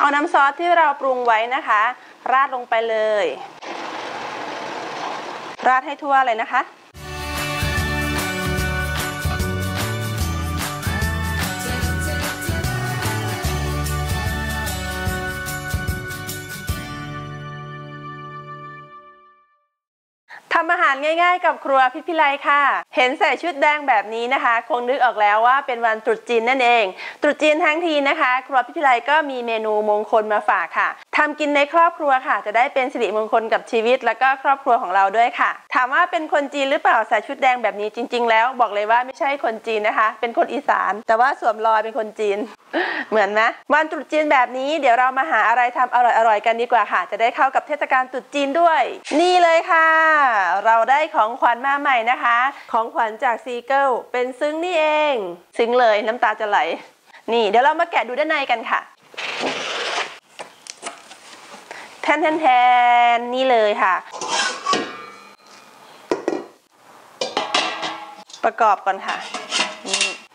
เอาน้ำซอสที่เราปรุงไว้นะคะ ราดลงไปเลย ราดให้ทั่วเลยนะคะ ทำอาหารง่ายๆ กับครัวพิพิไลค่ะ เห็นใส่ชุดแดงแบบนี้นะคะ คงนึกออกแล้วว่าเป็นวันตรุษจีนนั่นเอง ตรุษจีนทั้งทีนะคะ ครัวพิพิไลก็มีเมนูมงคลมาฝากค่ะทำกินในครอบครัวค่ะ จะได้เป็นสิริมงคลกับชีวิต แล้วก็ครอบครัวของเราด้วยค่ะ ถามว่าเป็นคนจีนหรือเปล่าใส่ชุดแดงแบบนี้จริง ๆ แล้ว บอกเลยว่าไม่ใช่คนจีนนะคะ เป็นคนอีสาน แต่ว่าสวมรอยเป็นคนจีน เหมือนไหมวันตรุษจีนแบบนี้เดี๋ยวเรามาหาอะไรทำอร่อยๆกันดีกว่าค่ะ จะได้เข้ากับเทศกาลตรุษจีนด้วย นี่เลยค่ะเราได้ของขวัญมาใหม่นะคะ ของขวัญจาก Seagull เป็นซึ้งนี่เอง ซึ้งเลยน้ำตาจะไหล นี่เดี๋ยวเรามาแกะดูด้านในกันค่ะแทนแทนแทนนี่เลยค่ะ ประกอบก่อนค่ะ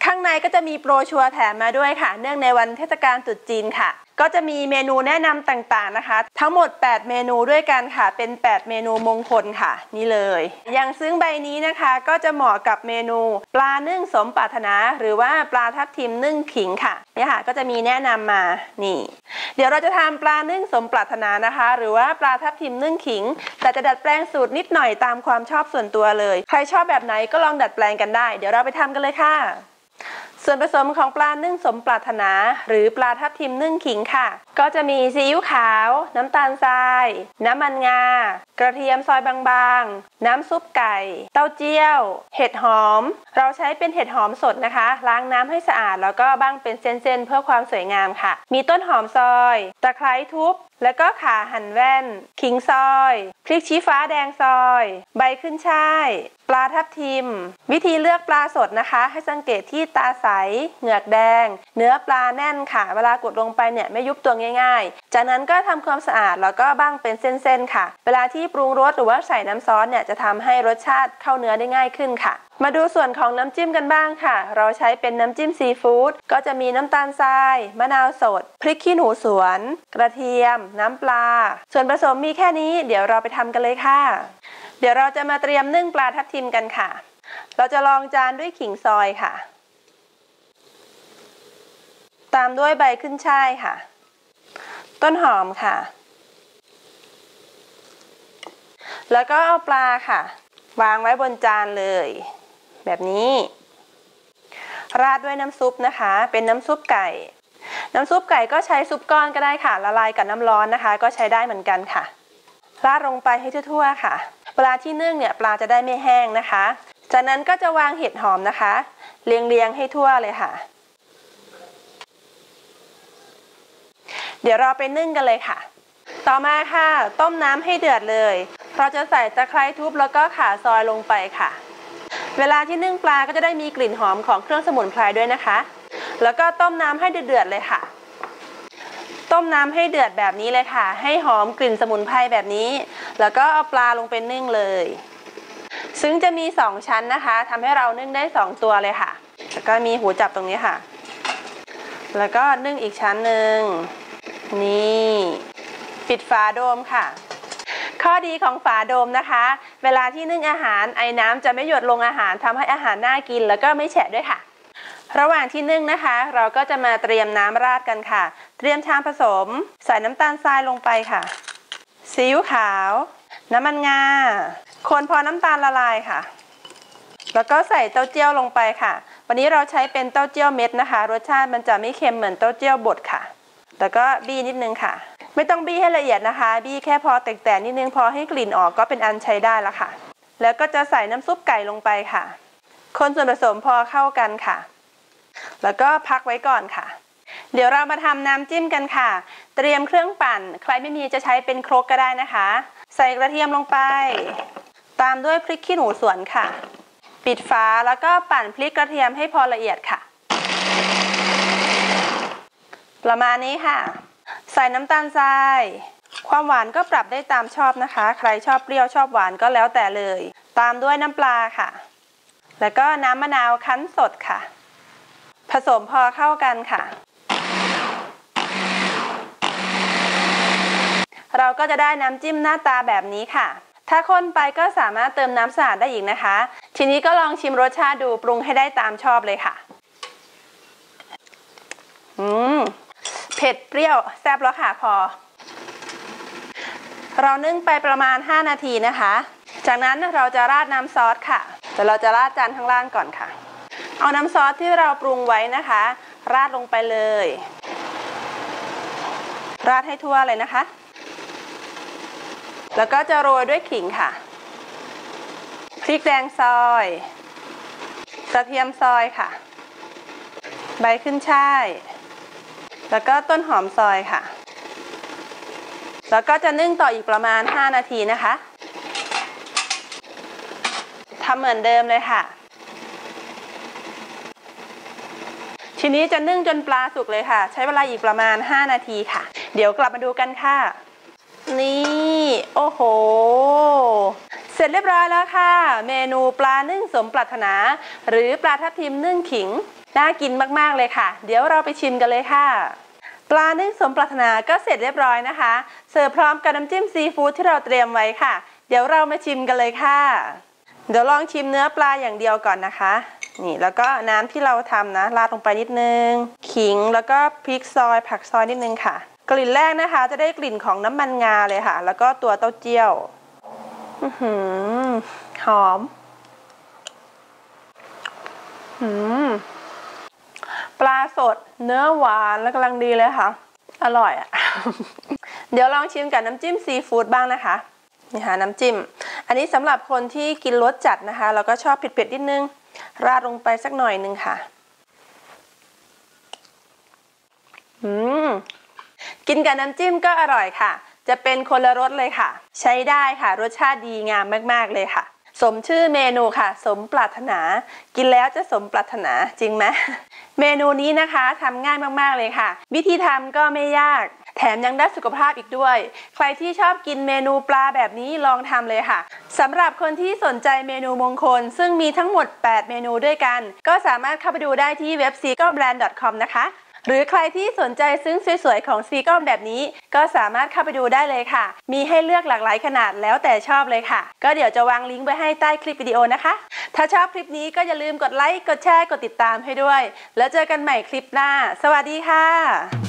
ข้างในก็จะมีโบรชัวร์แถมมาด้วยค่ะ เนื่องในวันเทศกาลตรุษจีนค่ะ ก็จะมีเมนูแนะนำต่างๆนะคะ ทั้งหมด 8 เมนูด้วยกันค่ะ เป็น 8 เมนูมงคลค่ะ นี่เลยอย่างซึ่งใบนี้นะคะก็จะเหมาะกับเมนู ปลานึ่งสมปรารถนา หรือว่าปลาทับทิมนึ่งขิงค่ะเนี่ยค่ะก็จะมีแนะนำมานี่ เดี๋ยวเราจะทำปลานึ่งสมปรารถนานะคะ หรือว่าปลาทับทิมนึ่งขิง แต่จะดัดแปลงสูตรนิดหน่อยตามความชอบส่วนตัวเลย ใครชอบแบบไหนก็ลองดัดแปลงกันได้ เดี๋ยวเราไปทำกันเลยค่ะ ส่วนผสมของปลานึ่งสมปรารถนา หรือปลาทับทิมนึ่งขิงค่ะ ก็จะมีซีอิ๊วขาว น้ำตาลทราย น้ำมันงา กระเทียมซอยบางๆ น้ำซุปไก่ เต้าเจี้ยว เห็ดหอม เราใช้เป็นเห็ดหอมสดนะคะ ล้างน้ำให้สะอาดแล้วก็บ้างเป็นเส้นๆ เพื่อความสวยงามค่ะ มีต้นหอมซอย ตะไคร้ทุบ แล้วก็ขาหั่นแว่น ขิงซอย พริกชี้ฟ้าแดงซอย ใบขึ้นช่าย ปลาทับทิม วิธีเลือกปลาสดนะคะ ให้สังเกตที่ตาใส เหงือกแดง เนื้อปลาแน่นค่ะ เวลากดลงไปเนี่ยไม่ยุบตัวง่าย ๆ จากนั้นก็ทำความสะอาดแล้วก็บ้างเป็นเส้นๆค่ะ เวลาที่ปรุงรสหรือว่าใส่น้ำซอสเนี่ยจะทำให้รสชาติเข้าเนื้อได้ง่ายขึ้นค่ะ มาดูส่วนของน้ำจิ้มกันบ้างค่ะ เราใช้เป็นน้ำจิ้มซีฟู้ดก็จะมีน้ำตาลทราย มะนาวสด พริกขี้หนูสวน กระเทียม น้ำปลา ส่วนผสมมีแค่นี้ เดี๋ยวเราไปทำกันเลยค่ะ เดี๋ยวเราจะมาเตรียมนึ่งปลาทับทิมกันค่ะ เราจะลองจานด้วยขิงซอยค่ะ ตามด้วยใบขึ้นช่ายค่ะ ต้นหอมค่ะ แล้วก็เอาปลาค่ะ วางไว้บนจานเลย แบบนี้ ราดด้วยน้ำซุปนะคะ เป็นน้ำซุปไก่ น้ำซุปไก่ก็ใช้ซุปก้อนก็ได้ค่ะ ละลายกับน้ำร้อนนะคะ ก็ใช้ได้เหมือนกันค่ะ ราดลงไปให้ทั่วๆค่ะเวลาที่นึ่งเนี่ยปลาจะได้ไม่แห้งนะคะ จากนั้นก็จะวางเห็ดหอมนะคะ เรียงๆให้ทั่วเลยค่ะ เดี๋ยวเราไปนึ่งกันเลยค่ะ ต่อมาค่ะ ต้มน้ำให้เดือดเลย เราจะใส่ตะไคร้ทุบแล้วก็ข่าซอยลงไปค่ะ เวลาที่นึ่งปลาก็จะได้มีกลิ่นหอมของเครื่องสมุนไพรด้วยนะคะ แล้วก็ต้มน้ำให้เดือดเลยค่ะ ต้มน้ำให้เดือดแบบนี้เลยค่ะ ให้หอมกลิ่นสมุนไพรแบบนี้ แล้วก็เอาปลาลงไปนึ่งเลย ซึ่งจะมี 2 ชั้นนะคะทำให้เรานึ่งได้ 2 ตัวเลยค่ะแล้วก็มีหูจับตรงนี้ค่ะ แล้วก็นึ่งอีกชั้นหนึ่ง นี่ ปิดฝาโดมค่ะ ข้อดีของฝาโดมนะคะ เวลาที่นึ่งอาหารไอ้น้ำจะไม่หยดลงอาหารทำให้อาหารน่ากินแล้วก็ไม่แฉะด้วยค่ะ ระหว่างที่นึ่งนะคะ เราก็จะมาเตรียมน้ำราดกันค่ะ เตรียมชามผสม ใส่น้ำตาลทรายลงไปค่ะซีอิ๊วขาว น้ำมันงา คนพอน้ำตาลละลายค่ะ แล้วก็ใส่เต้าเจี้ยวลงไปค่ะ วันนี้เราใช้เป็นเต้าเจี้ยวเม็ดนะคะ รสชาติมันจะไม่เค็มเหมือนเต้าเจี้ยวบดค่ะ แล้วก็บี้นิดนึงค่ะ ไม่ต้องบี้ให้ละเอียดนะคะ บี้แค่พอแตกๆนิดนึงพอให้กลิ่นออกก็เป็นอันใช้ได้แล้วค่ะ แล้วก็จะใส่น้ำซุปไก่ลงไปค่ะ คนส่วนผสมพอเข้ากันค่ะ แล้วก็พักไว้ก่อนค่ะ เดี๋ยวเรามาทำน้ำจิ้มกันค่ะ เตรียมเครื่องปั่น ใครไม่มีจะใช้เป็นครกก็ได้นะคะ ใส่กระเทียมลงไป ตามด้วยพริกขี้หนูสวนค่ะ ปิดฝาแล้วก็ปั่นพริกกระเทียมให้พอละเอียดค่ะ ประมาณนี้ค่ะ ใส่น้ำตาลทราย ความหวานก็ปรับได้ตามชอบนะคะ ใครชอบเปรี้ยวชอบหวานก็แล้วแต่เลย ตามด้วยน้ำปลาค่ะ แล้วก็น้ำมะนาวคั้นสดค่ะ ผสมพอเข้ากันค่ะ เราก็จะได้น้ำจิ้มหน้าตาแบบนี้ค่ะถ้าข้นไปก็สามารถเติมน้ำสะอาดได้อีกนะคะ ทีนี้ก็ลองชิมรสชาติดูปรุงให้ได้ตามชอบเลยค่ะ อืม เผ็ดเปรี้ยวแซ่บแล้วค่ะพอ เรานึ่งไปประมาณ 5 นาทีนะคะ จากนั้นเราจะราดน้ำซอสค่ะแต่เราจะราดจานข้างล่างก่อนค่ะ เอาน้ำซอสที่เราปรุงไว้นะคะ ราดลงไปเลย ราดให้ทั่วเลยนะคะ แล้วก็จะโรยด้วยขิงค่ะ พริกแดงซอยกระเทียมซอยค่ะ ใบขึ้นช่าย แล้วก็ต้นหอมซอยค่ะ แล้วก็จะนึ่งต่ออีกประมาณ 5 นาทีนะคะทำเหมือนเดิมเลยค่ะ ทีนี้จะนึ่งจนปลาสุกเลยค่ะ ใช้เวลาอีกประมาณ 5 นาทีค่ะ เดี๋ยวกลับมาดูกันค่ะ นี่ โอ้โห เสร็จเรียบร้อยแล้วค่ะ เมนูปลานึ่งสมปรารถนา หรือปลาทับทิมนึ่งขิง น่ากินมากๆเลยค่ะ เดี๋ยวเราไปชิมกันเลยค่ะ ปลานึ่งสมปรารถนาก็เสร็จเรียบร้อยนะคะ เสิร์ฟพร้อมกับน้ำจิ้มซีฟู้ดที่เราเตรียมไว้ค่ะ เดี๋ยวเรามาชิมกันเลยค่ะ เดี๋ยวลองชิมเนื้อปลาอย่างเดียวก่อนนะคะ นี่แล้วก็น้ำที่เราทำนะราดลงไปนิดนึง ขิงแล้วก็พริกซอยผักซอยนิดนึงค่ะ กลิ่นแรกนะคะ จะได้กลิ่นของน้ำมันงาเลยค่ะ แล้วก็ตัวเต้าเจี้ยวอือหือหอมหืม ปลาสดเนื้อหวานแล้วกำลังดีเลยค่ะ อร่อยอะ่ะ เดี๋ยวลองชิมกับน้ำจิ้มซีฟู้ดบ้างนะคะนี่ค่ะน้ำจิ้ม อันนี้สำหรับคนที่กินรสจัดนะคะ แล้วก็ชอบเผ็ดๆนิดนึง ราดลงไปสักหน่อยนึงค่ะ อืม กินกับน้ำจิ้มก็อร่อยค่ะ จะเป็นคนละรสเลยค่ะ ใช้ได้ค่ะ รสชาติดีงามมากๆเลยค่ะ สมชื่อเมนูค่ะ สมปรารถนา กินแล้วจะสมปรารถนาจริงไหมเมนูนี้นะคะทำง่ายมากๆเลยค่ะ วิธีทำก็ไม่ยาก แถมยังได้สุขภาพอีกด้วย ใครที่ชอบกินเมนูปลาแบบนี้ลองทำเลยค่ะสำหรับคนที่สนใจเมนูมงคล ซึ่งมีทั้งหมด 8 เมนูด้วยกัน ก็สามารถเข้าไปดูได้ที่เว็บ s e a g o b r a n d c o m นะคะ หรือใครที่สนใจซึ้งสวยๆ ของซีกอมแบบนี้ ก็สามารถเข้าไปดูได้เลยค่ะ มีให้เลือกหลากหลายขนาดแล้วแต่ชอบเลยค่ะ ก็เดี๋ยวจะวางลิงก์ไว้ให้ใต้คลิปวิดีโอนะคะ ถ้าชอบคลิปนี้ก็อย่าลืมกดไลค์ กดแชร์ กดติดตามให้ด้วย แล้วเจอกันใหม่คลิปหน้า สวัสดีค่ะ